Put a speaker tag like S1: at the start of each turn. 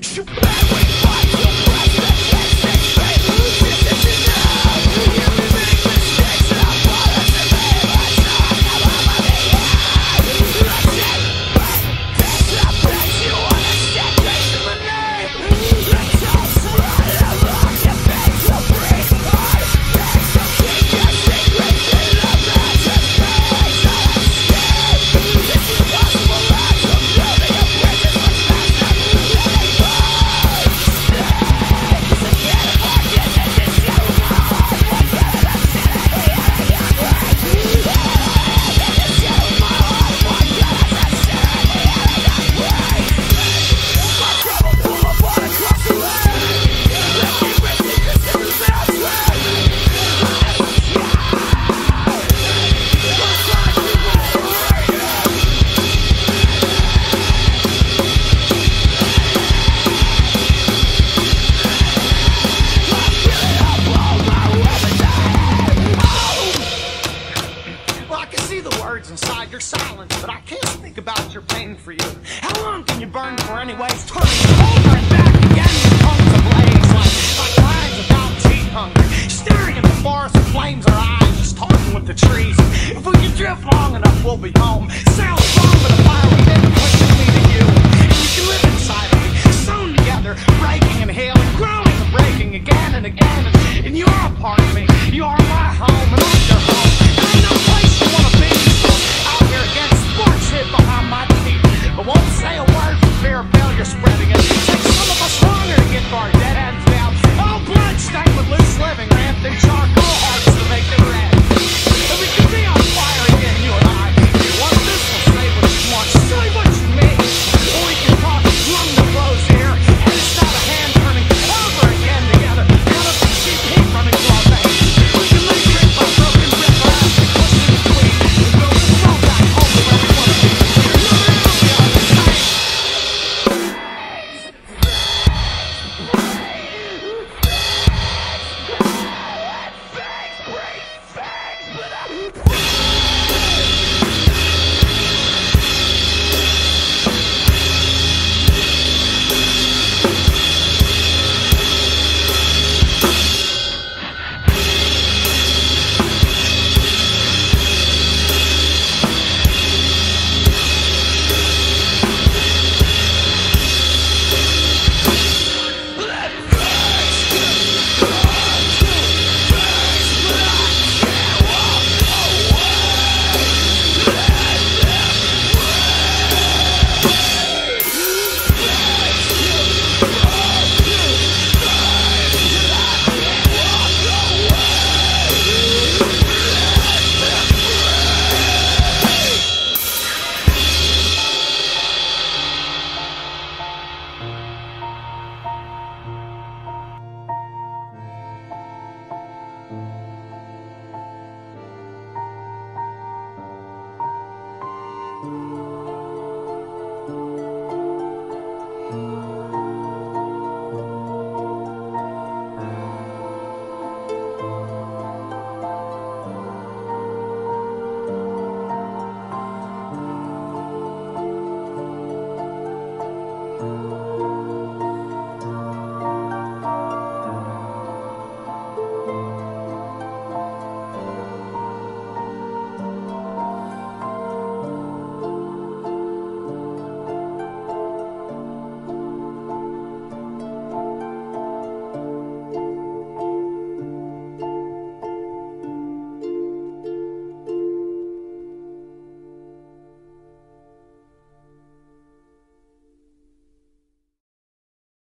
S1: Shoot! can't think about your pain for you. How long can you burn for anyways? Turning over and back again, your tongue's ablaze like, a eyes about teeth hunger. Staring at the forest of flames, our eyes just talking with the trees. If we can drift long enough, we'll be home. just